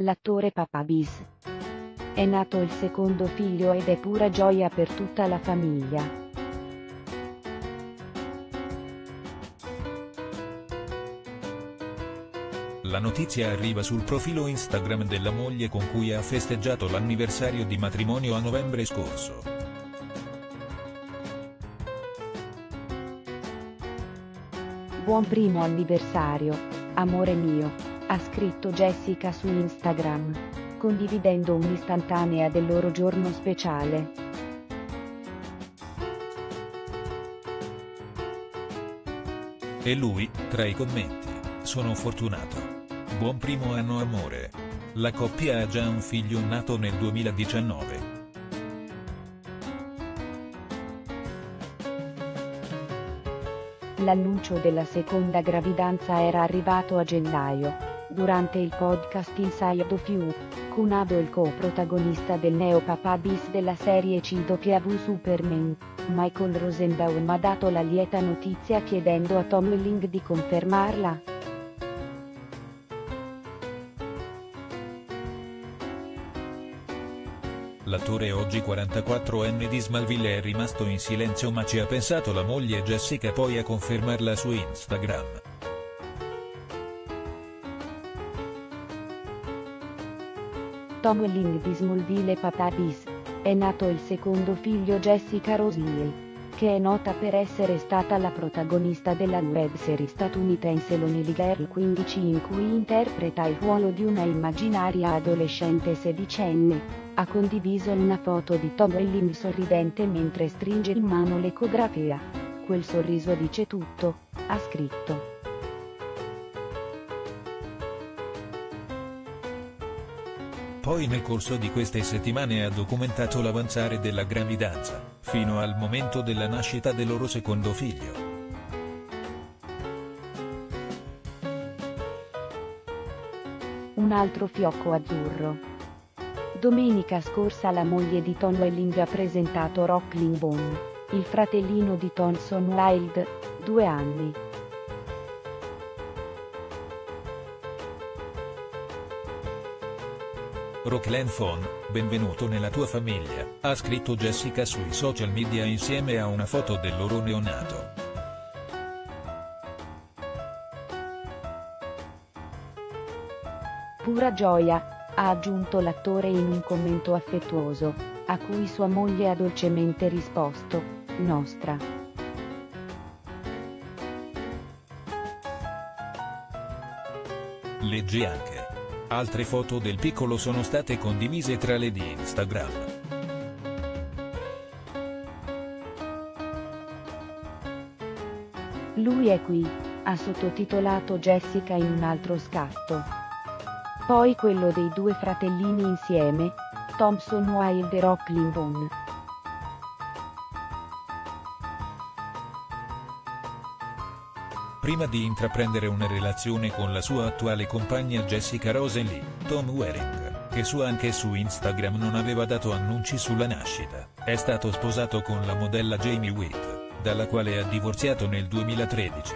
l'attore Papa Bis. È nato il secondo figlio ed è pura gioia per tutta la famiglia. La notizia arriva sul profilo Instagram della moglie con cui ha festeggiato l'anniversario di matrimonio a novembre scorso. Buon primo anniversario, amore mio, ha scritto Jessica su Instagram, condividendo un'istantanea del loro giorno speciale. E lui, tra i commenti, sono fortunato. Buon primo anno amore. La coppia ha già un figlio nato nel 2019. L'annuncio della seconda gravidanza era arrivato a gennaio, durante il podcast Inside of You, Kunado il co-protagonista del neo papà bis della serie CW Superman, Michael Rosenbaum ha dato la lieta notizia chiedendo a Tom Welling di confermarla. L'attore oggi 44enne di Smallville è rimasto in silenzio ma ci ha pensato la moglie Jessica poi a confermarla su Instagram. Tom Welling di Smallville Papa Bis. È nato il secondo figlio Jessica Rosier che è nota per essere stata la protagonista della webserie statunitense Lonely Girl 15 in cui interpreta il ruolo di una immaginaria adolescente sedicenne, ha condiviso una foto di Tom Welling sorridente mentre stringe in mano l'ecografia. Quel sorriso dice tutto, ha scritto. Poi nel corso di queste settimane ha documentato l'avanzare della gravidanza, fino al momento della nascita del loro secondo figlio. Un altro fiocco azzurro. Domenica scorsa la moglie di Tom Welling ha presentato Rocklin Bone, il fratellino di Thomson Wild, due anni. Rockland Phone, benvenuto nella tua famiglia, ha scritto Jessica sui social media insieme a una foto del loro neonato. Pura gioia, ha aggiunto l'attore in un commento affettuoso, a cui sua moglie ha dolcemente risposto, nostra. Leggi anche. Altre foto del piccolo sono state condivise tra le di Instagram. Lui è qui, ha sottotitolato Jessica in un altro scatto. Poi quello dei due fratellini insieme, Thompson Wild e Rocklin Bone. Prima di intraprendere una relazione con la sua attuale compagna Jessica Rosenly, Tom Waring, che su anche su Instagram non aveva dato annunci sulla nascita, è stato sposato con la modella Jamie Witt, dalla quale ha divorziato nel 2013.